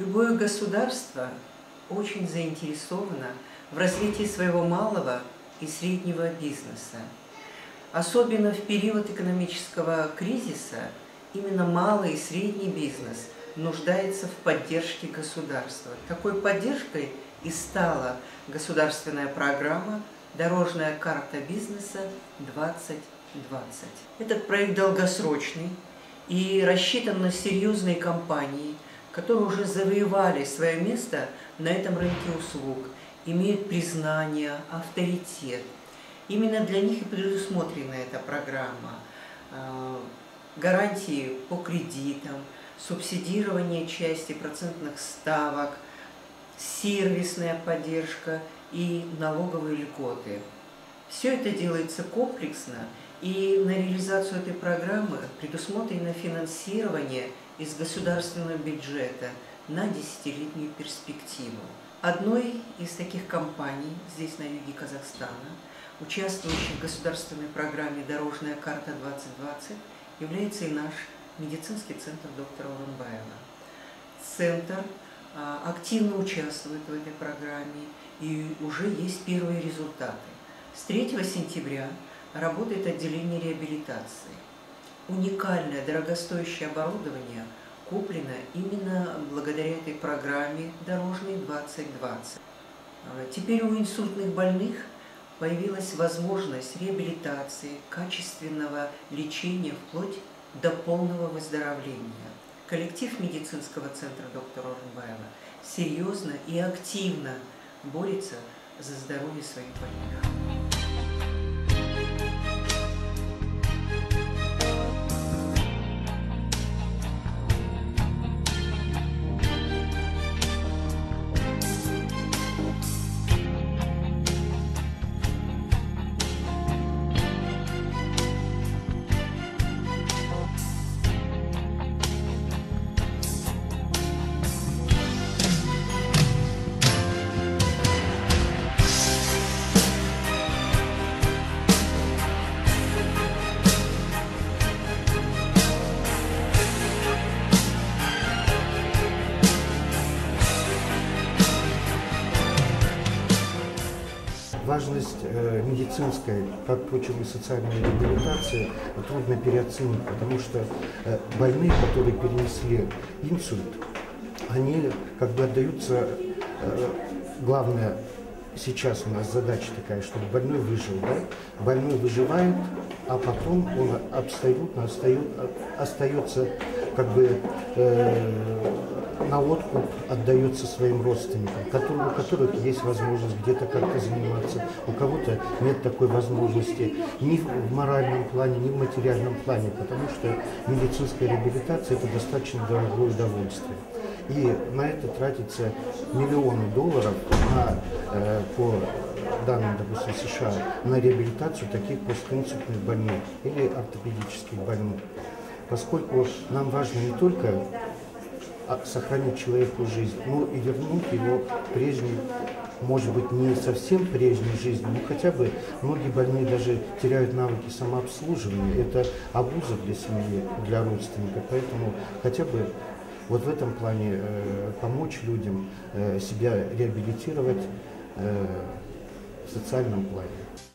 Любое государство очень заинтересовано в развитии своего малого и среднего бизнеса. Особенно в период экономического кризиса именно малый и средний бизнес нуждается в поддержке государства. Такой поддержкой и стала государственная программа «Дорожная карта бизнеса 2020». Этот проект долгосрочный и рассчитан на серьезные компании, которые уже завоевали свое место на этом рынке услуг, имеют признание, авторитет. Именно для них и предусмотрена эта программа. А, гарантии по кредитам, субсидирование части процентных ставок, сервисная поддержка и налоговые льготы. Все это делается комплексно, и на реализацию этой программы предусмотрено финансирование из государственного бюджета на десятилетнюю перспективу. Одной из таких компаний здесь, на юге Казахстана, участвующих в государственной программе «Дорожная карта 2020», является и наш медицинский центр доктора Урунбаева. Центр а, активно участвует в этой программе, и уже есть первые результаты. С 3 сентября работает отделение реабилитации. Уникальное, дорогостоящее оборудование куплено именно благодаря этой программе «Дорожный 2020». А, теперь у инсультных больных появилась возможность реабилитации, качественного лечения вплоть до полного выздоровления. Коллектив медицинского центра доктора Оренбаева серьезно и активно борется за здоровье своих больных. Важность э, медицинской, как, впрочем, и социальной реабилитации трудно переоценить, потому что э, больные, которые перенесли инсульт, они как бы отдаются, э, главное, сейчас у нас задача такая, чтобы больной выжил, да? Больной выживает, а потом он абсолютно остается, остается как бы э, на откуп отдается своим родственникам, которые, у которых есть возможность где-то как-то заниматься, у кого-то нет такой возможности ни в моральном плане, ни в материальном плане, потому что медицинская реабилитация – это достаточно дорогое удовольствие. И на это тратится миллионы долларов на, э, по данным, допустим, США, на реабилитацию таких постинсультных больных или ортопедических больных. Поскольку нам важно не только сохранить человеку жизнь, но и вернуть его к может быть, не совсем прежней жизни, но хотя бы многие больные даже теряют навыки самообслуживания. Это обуза для семьи, для родственника. Поэтому хотя бы вот в этом плане э, помочь людям э, себя реабилитировать э, в социальном плане.